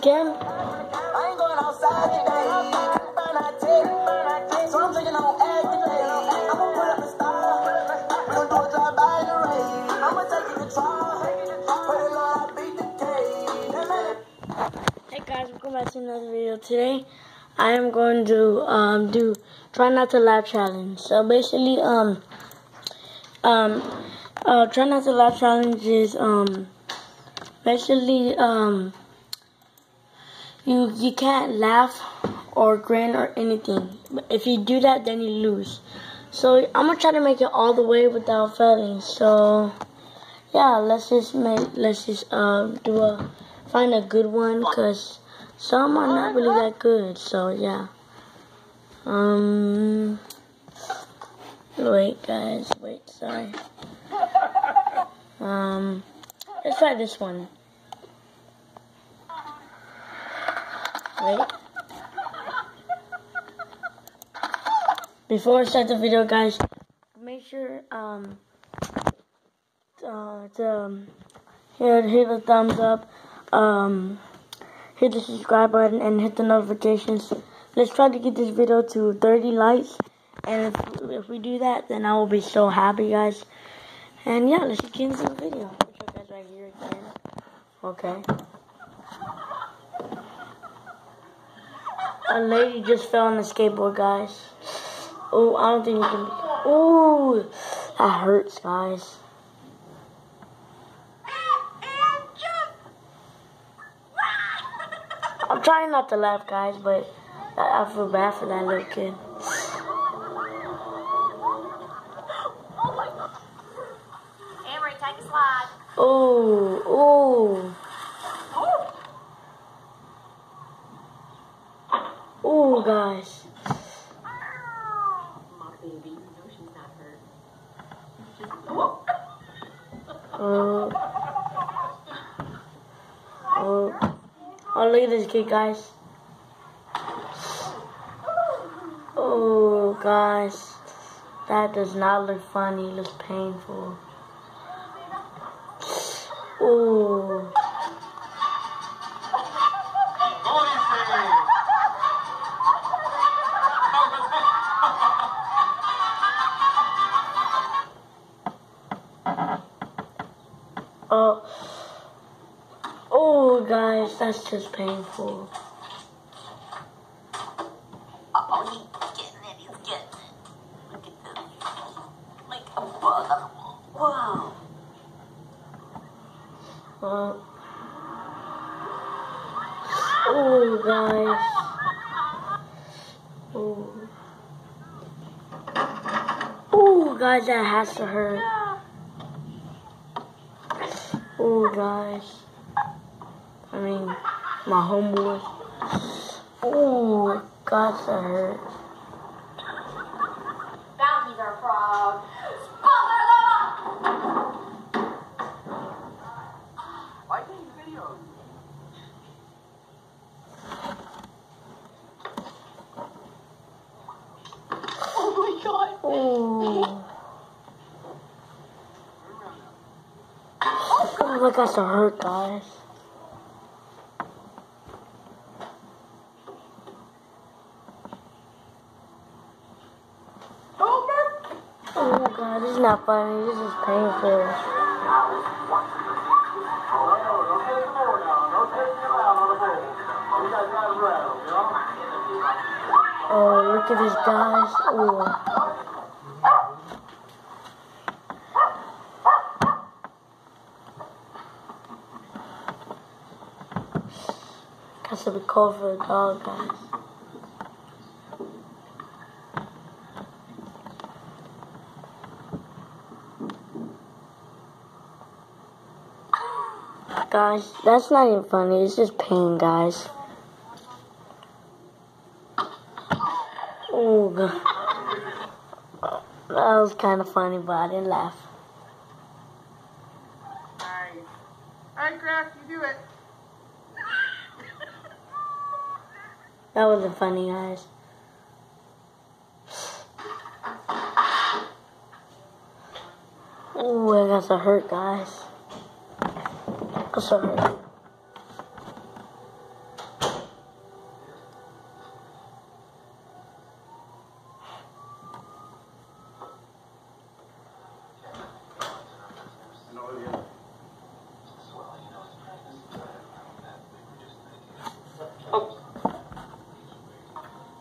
Cam. I ain't going outside today. Burn out tech. So I'm taking on. I'ma put up a star. We gon' do a drive by the rain. I'ma take it to trial. Pray the Lord I beat the cage. Hey guys, welcome back to another video. Today, I am going to um do try not to laugh challenge. So basically, um, um, uh, try not to laugh challenge is um, basically um, you you can't laugh or grin or anything. If you do that, then you lose. So I'm gonna try to make it all the way without failing. So yeah, let's just make let's just um do a find a good one because some are not really that good. So yeah. Um. Wait, guys. Wait. Sorry. Um. Let's try this one. Wait. Before I start the video, guys, make sure um uh, to um, hit hit the thumbs up, um, hit the subscribe button, and hit the notifications. Let's try to get this video to 30 likes, and if, if we do that, then I will be so happy, guys. And yeah, let's get into the video. You guys right here again. Okay. A lady just fell on the skateboard, guys. Oh, I don't think you can. Oh, that hurts, guys. I'm trying not to laugh, guys, but I, I feel bad for that little kid. Emery, take a slide. Oh, oh, oh, guys. My baby, you know she's not hurt. Oh, oh, oh, look at this kid, guys. Oh, guys. That does not look funny. It looks painful. Oh. Oh, guys, that's just painful. Oh, guys. Oh. Oh, guys, that has to hurt. Oh, guys. I mean, my homeboy. Oh, God, that hurt. Bounties are frog. Why you video? Oh my god. Oh. Oh, that got to hurt, guys. Oh god, this is not funny. This is painful. Oh, look at these guys. Oh. Got to be a dog, guys. Guys, that's not even funny. It's just pain, guys. Oh, God. That was kind of funny, but I didn't laugh. Nice. Alright, Craft, you do it. That wasn't funny, guys. Ooh, I got so hurt, guys.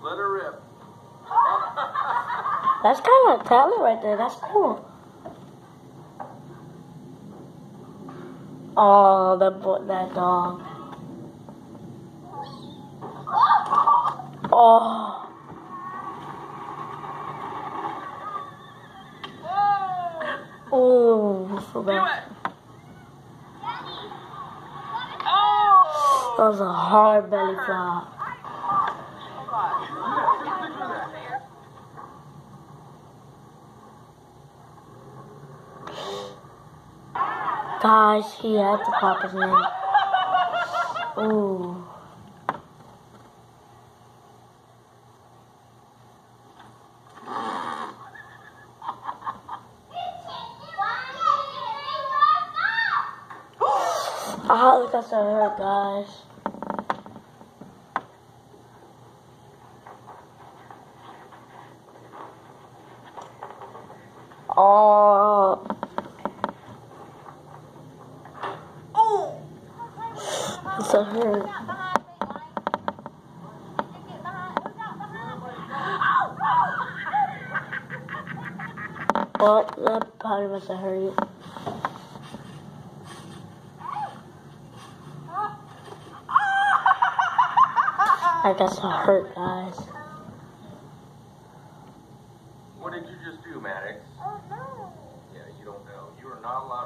Let her rip. That's kind of talent right there. That's cool. Oh, that bo- that dog. Oh, oh, so bad. Oh! That was a hard belly flop. Guys, he had to pop his name. Ooh. Ah, look, that's a hurt, guys. Oh, a hurt. Well, that probably must have hurt you. I guess a hurt, guys. What did you just do, Maddox? Oh, no. Yeah, you don't know. You are not allowed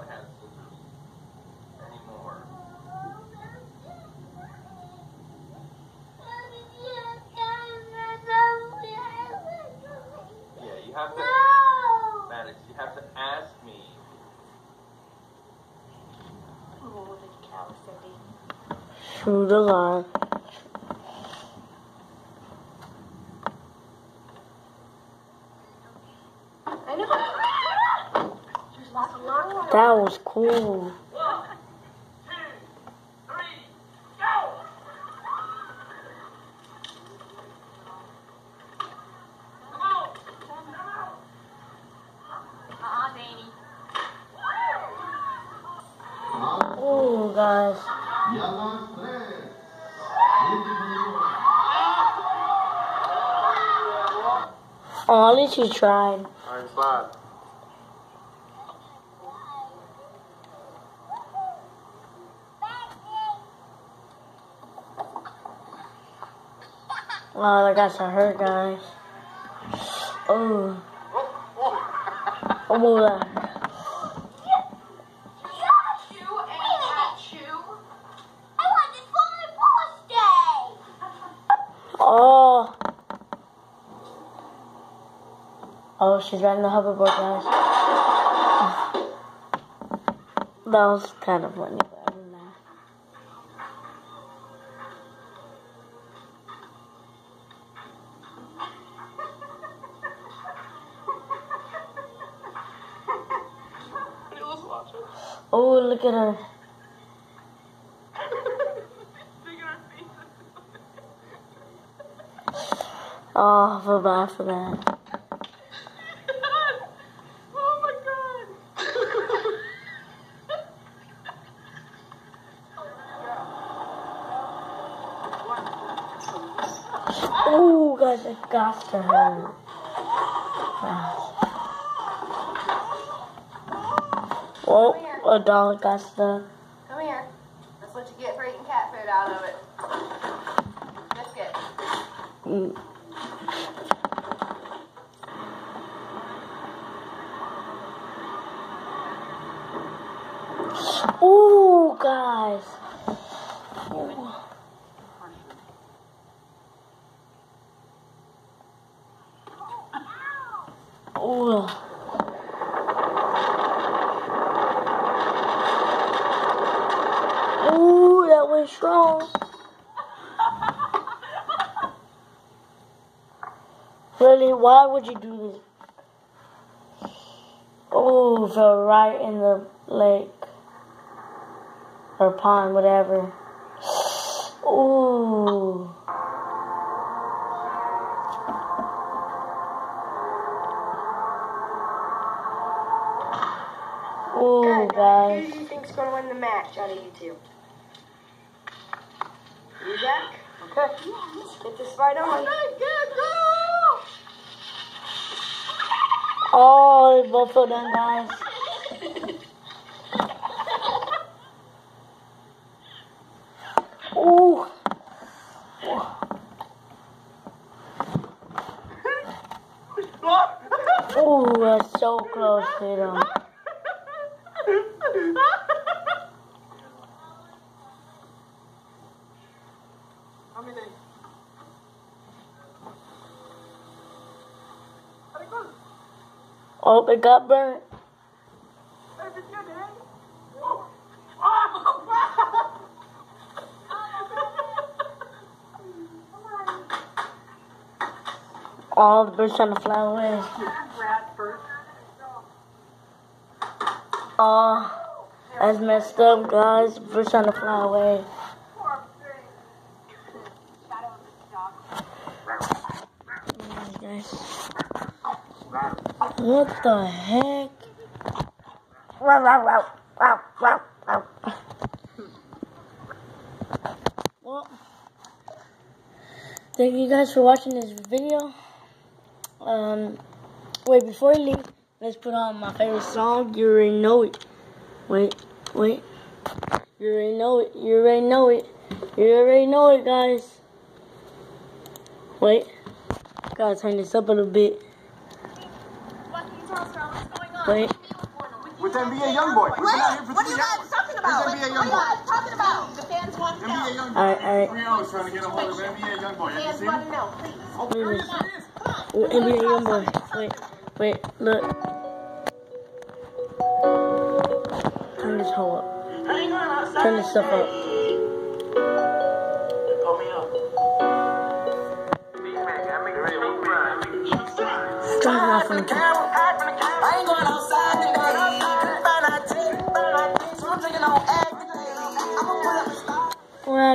Through the line. That was cool. Ooh, guys. Oh, at least you tried. Oh, that guy's a hurt, guys. Oh. Oh, that. She's riding the hoverboard, guys. That was kind of funny, but than that. Oh, look at her. Oh, I feel bad for that. oh my god! Oh, guys, it got to hurt. Oh, a dog got stuck. Come here. That's what you get for eating cat food out of it. Biscuit. Mm. Ooh, guys. Ooh. Ooh. Ooh, that went strong. Really, why would you do this? Oh, fell right in the lake. Or pond, whatever. Ooh. Ooh, Who guys. do you think's gonna win the match out of you two? You, Jack? Okay. Get this fight on. Oh, they both fell down, guys. Ooh. Ooh, that's so close to them. Oh, it got burnt. All the birds to fly away. Oh, that's messed up, guys. Birds to fly away. Mm, guys. What the heck? Wow, wow, wow, wow, wow. Well, thank you guys for watching this video. Um, wait, before we leave, let's put on my favorite song. You already know it. Wait, wait. You already know it. You already know it. You already know it, guys. Wait. Gotta turn this up a little bit. Wait. With NBA Youngboy. We've been out here for What are you guys talking about? Where's NBA What are you guys talking about? The fans want to know. NBA Youngboy. Alright, alright. Three hours trying to get a hold of NBA Youngboy. Have you Fans seen want to him? know, please. Oh, there he is. There he is. NBA Youngboy. Wait, wait, look. Turn this whole up. Turn this stuff up. Turn it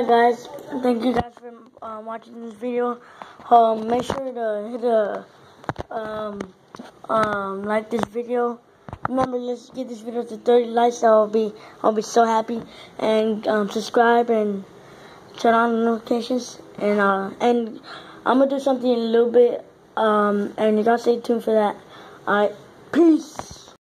Alright, guys. Thank you guys for um, watching this video. Um, make sure to hit the um, um, like this video. Remember, let's get this video to 30 likes. I'll be I'll be so happy. And um, subscribe and turn on notifications. And uh, and I'm gonna do something a little bit. Um, and you gotta stay tuned for that. Alright, peace.